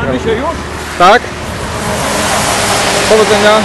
Znamy się już? Tak? Powodzenia.